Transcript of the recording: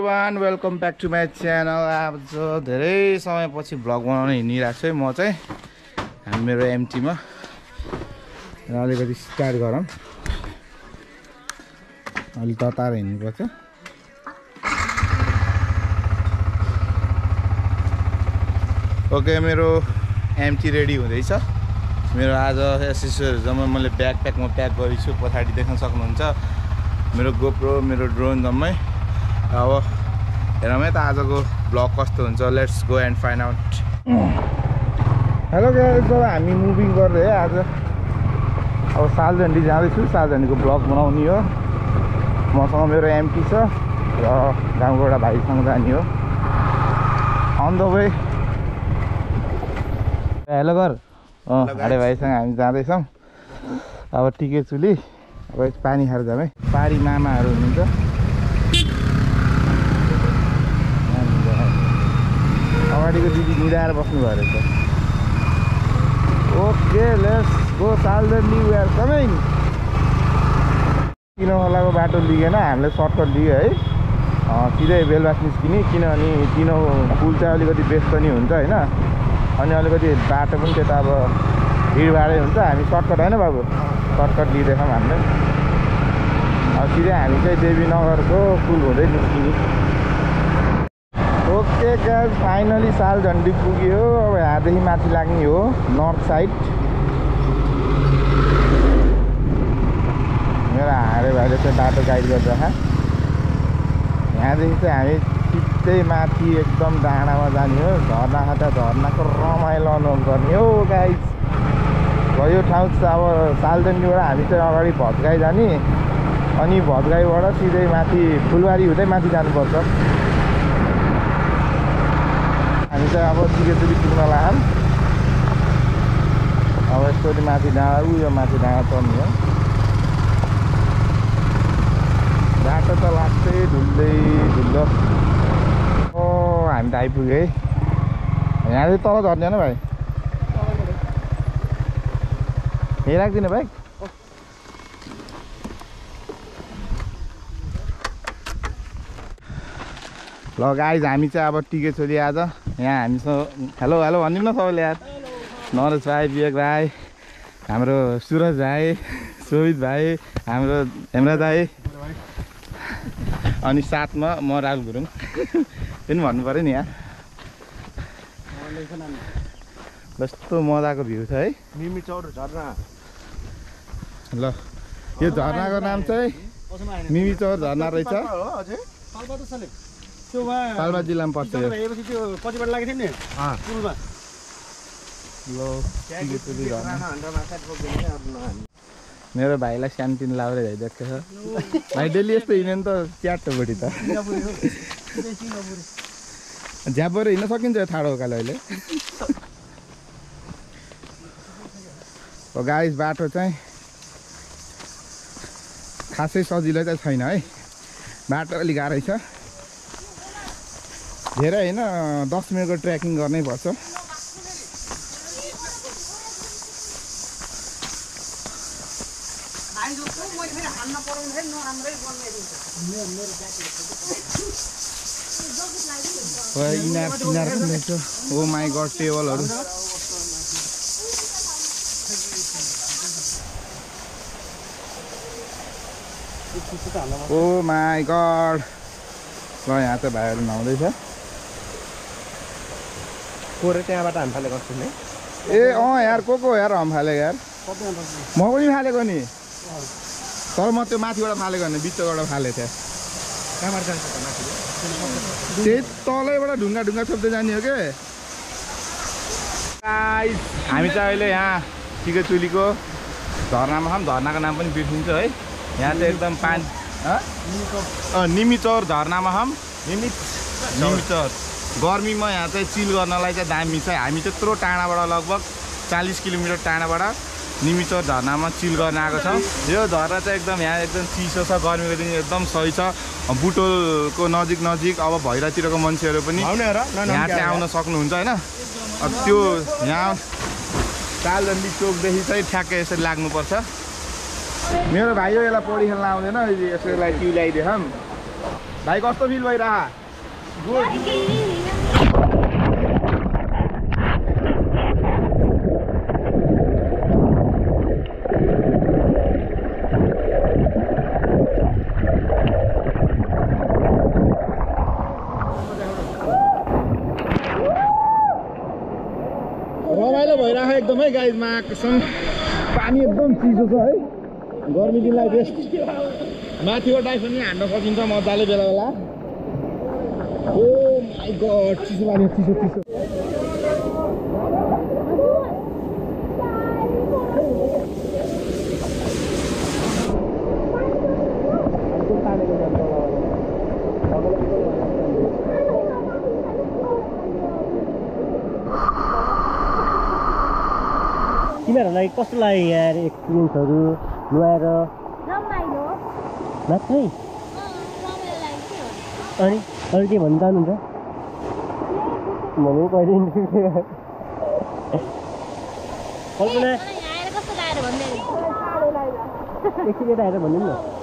One welcome back to my channel आज धेरै समयपछि भ्लग बनाउन हिँडिरहेको छु है म चाहिँ हामी मेरो एमटीमा र अलिकति स्टार्ट गरौँ। अलिक तताएर हिँड्नुपर्छ ओके मेरो एमटी रेडी हुँदैछ। मेरो आज एसेसरीहरू जम्मै मैले ब्याग प्याकमा प्याक गरेको छु पछाडि देख्न सक्नुहुन्छ। मेरो गोप्रो मेरो ड्रोन जम्मै। अब हेरौँ है त आजको ब्लग कस्तो हुन्छ। Let's go and find out hello अब हामी मुभिङ गर्दै है आज। अब सालझन्डी जाँदैछु। सालझन्डीको ब्लग बनाउने हो। मसँग मेरो एमटी छ र गाउँको एउटा भाइसँग जाने हो। अन द वे हेलो घर। अँ Hello, guys. हाडे भाइसँग हामी जाँदैछौँ। अब टिके चुली। अब पानी खाएर जाउँ है। पारी मामाहरू हुनुहुन्छ। अगाडिको दिदी मिलाएर बस्नुभयो रहेछ। Okay let's go Saldandi we are coming बाटो लिएन हामीले सर्टकट लियो है। सिधै बेलबास निस्किने किनभने किनो पुल चाहिँ अलिकति बेस्ट पनि हुन्छ होइन? अनि अलिकति बाटो पनि त्यता अब भिडभाडै हुन्छ हामी सर्टकट होइन बाबु? सर्टकट लिँदैछौँ हामीले अब सिधै हामी चाहिँ देवीनगरको पुल हुँदै निस्किने। ओके ग्यास फाइनली साल झन्डी पुग्यो। अब यहाँदेखि माथि लाग्ने हो नर्थ साइड मेरो हारे भाइले चाहिँ बाटो गाइड गर्छ यहाँदेखि चाहिँ हामी सिधै माथि एकदम डाँडामा जाने हो। झर्ना खाँदा झर्नाको रमाइलो अनुभव गर्ने हो गाइस र यो ठाउँ अब सालदण्डीबाट हामी चाहिँ अगाडि भत्काइ जाने। अनि भत्काइबाट सिधै माथि फुलबारी हुँदै माथि जानुपर्छ। हामी चाहिँ अब टिकेटुली पुग्न लाग्छौँ अब यसरी माथि डाँडा उ यो माथि डाँडा चढ्ने हो। बाटो त लाग्दै ढुल्दै ढुल्लो ओ हामी त आइपुग्यो है। यहाँदेखि तल झर्ने होइन भाइ? यही राखिदिने भाइ। ल गाइज हामी चाहिँ अब टिके छोरी आज। यहाँ हामीसँग हेलो हेलो भनिदिनु न सबैले यार नरेश भाइ विवेक भाइ हाम्रो सुरज भाइ सोहित भाइ हाम्रो हेमराज भाइ अनि साथमा म राहुल गुरुङ। पनि भन्नु पऱ्यो नि यहाँ कस्तो मजाको भ्यू छ है। झर्ना। ल यो झरनाको नाम चाहिँ मिमी चौर झरना रहेछ। त्यो पाल्पा जिल्लामा पर्छ त्यो पछिबाट लागेको थियो नि। पुलमा। मेरो भाइलाई सानोतिनो लाउरे भइदिएको छ। भाइ डेली यस्तो हिँड्यो नि त च्याटोपट्टि त। झ्यापबाट हिँड्न सकिन्छ यो ठाडो उकालो अहिले। गाइस बाटो चाहिँ खासै सजिलो चाहिँ छैन है। बाटो अलिक गाह्रै छ। धेरै होइन दस मिनटको ट्रेकिङ गर्नै पर्छ। इनार सिनार पनि रहेछ। ओ माई गड टेबलहरू। ओ माई गड ल यहाँ चाहिँ भाइहरू नुहाउँदैछ कोरे त्यहाँबाट हामी फाले गर्छौँ है ए अँ यार को को यार हम फाले यार म पनि फालेको नि तर म त्यो माथिबाट फालेको होइन बिचबाट फालेको थिएँ कहाँबाट जान्छ त माथि त्यही तलैबाट ढुङ्गा ढुङ्गा छोप्दै जाने हो के हामी चाहिँ अहिले यहाँ टिकेचुलीको झरनामा छौँ झरनाको नाम पनि बिर्सिन्छ है यहाँ चाहिँ एकदम पानी निमिचौर झरनामा छौँ निमित निमिचौर गर्मीमा यहाँ चाहिँ चिल गर्नलाई चाहिँ दामी छ। हामी त्यत्रो टाढाबाट लगभग चालिस किलोमिटर टाढाबाट निमिचौर झरनामा चिल गर्न आएको छौँ। यो झरना चाहिँ एकदम यहाँ एकदम चिसो छ गर्मीको दिन एकदम सही छ। बुटोलको नजिक नजिक अब भैरातिरको मान्छेहरू पनि यहाँ चाहिँ आउन सक्नुहुन्छ होइन। त्यो यहाँ कालदण्डी चोकदेखि चाहिँ ठ्याक्कै यसरी लाग्नुपर्छ। मेरो भाइ हो यसलाई पौडी खेल्न आउँदैन। यसलाई ट्यु ल्याइदिएछौँ भाइ कस्तो फिल भइरह रमाइलो भइरहेको एकदमै गाइजमा कसम पानी एकदम चिसो छ है। गर्मी दिनलाई बेस्ट डाइ पनि हान्न सकिन्छ मजाले बेला बेला। माई गड चिसो पानी चिसो चिसो तिमीहरूलाई कस्तो लाग्यो यहाँ एक्सपिरियन्सहरू नुहाएर मात्रै? लाग्यो। अनि अरू के भन्नु चाहनुहुन्छ भन्नु कहिले कल्पना आएर एकछिन यता हेरेर भन्नु न